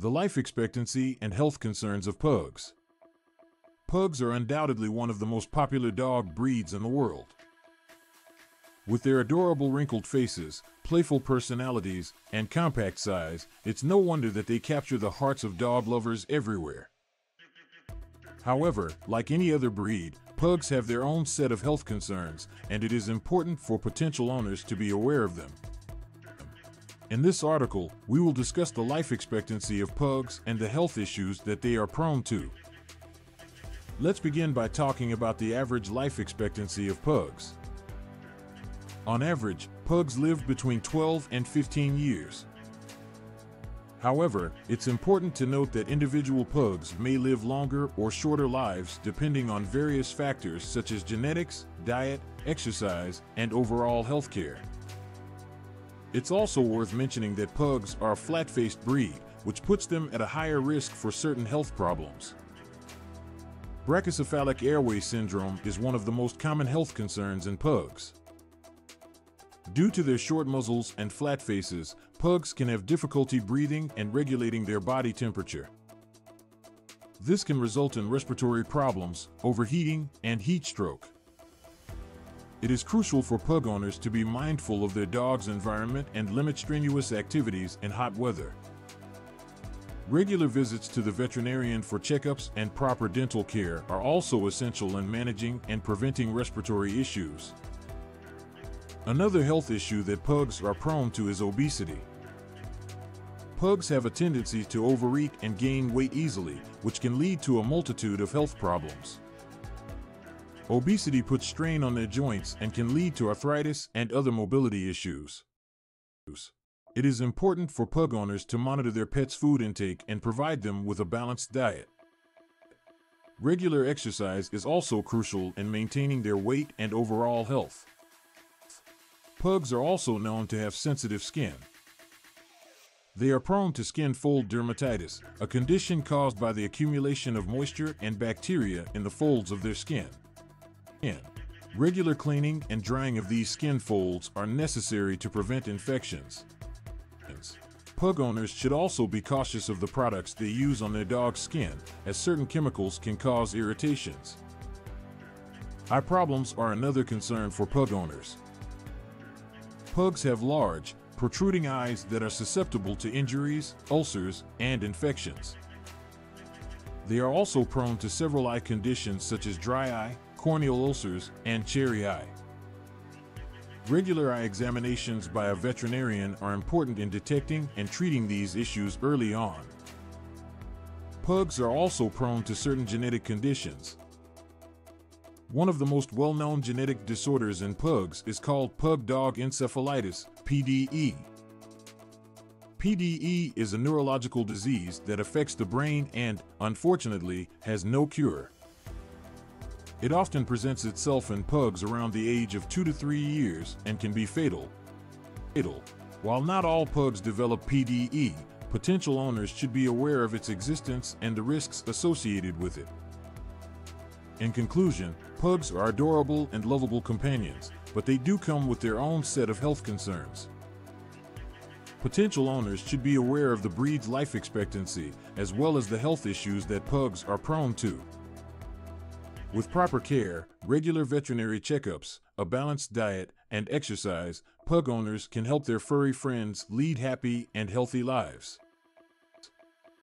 The life expectancy and health concerns of pugs. Pugs are undoubtedly one of the most popular dog breeds in the world. With their adorable wrinkled faces, playful personalities, and compact size, it's no wonder that they capture the hearts of dog lovers everywhere. However, like any other breed, pugs have their own set of health concerns, and it is important for potential owners to be aware of them. In this article, we will discuss the life expectancy of pugs and the health issues that they are prone to. Let's begin by talking about the average life expectancy of pugs. On average, pugs live between 12 and 15 years. However, it's important to note that individual pugs may live longer or shorter lives depending on various factors such as genetics, diet, exercise, and overall health care. It's also worth mentioning that pugs are a flat-faced breed, which puts them at a higher risk for certain health problems. Brachycephalic airway syndrome is one of the most common health concerns in pugs. Due to their short muzzles and flat faces, pugs can have difficulty breathing and regulating their body temperature. This can result in respiratory problems, overheating, and heat stroke. It is crucial for pug owners to be mindful of their dog's environment and limit strenuous activities in hot weather. Regular visits to the veterinarian for checkups and proper dental care are also essential in managing and preventing respiratory issues. Another health issue that pugs are prone to is obesity. Pugs have a tendency to overeat and gain weight easily, which can lead to a multitude of health problems. Obesity puts strain on their joints and can lead to arthritis and other mobility issues. It is important for pug owners to monitor their pet's food intake and provide them with a balanced diet. Regular exercise is also crucial in maintaining their weight and overall health. Pugs are also known to have sensitive skin. They are prone to skin fold dermatitis, a condition caused by the accumulation of moisture and bacteria in the folds of their skin. Regular cleaning and drying of these skin folds are necessary to prevent infections. Pug owners should also be cautious of the products they use on their dog's skin, as certain chemicals can cause irritations. Eye problems are another concern for pug owners. Pugs have large, protruding eyes that are susceptible to injuries, ulcers, and infections. They are also prone to several eye conditions such as dry eye, corneal ulcers, and cherry eye. Regular eye examinations by a veterinarian are important in detecting and treating these issues early on. Pugs are also prone to certain genetic conditions. One of the most well-known genetic disorders in pugs is called pug dog encephalitis, PDE. PDE is a neurological disease that affects the brain and, unfortunately, has no cure. It often presents itself in pugs around the age of 2 to 3 years and can be fatal. Fatal. While not all pugs develop PDE, potential owners should be aware of its existence and the risks associated with it. In conclusion, pugs are adorable and lovable companions, but they do come with their own set of health concerns. Potential owners should be aware of the breed's life expectancy, as well as the health issues that pugs are prone to. With proper care, regular veterinary checkups, a balanced diet, and exercise, pug owners can help their furry friends lead happy and healthy lives.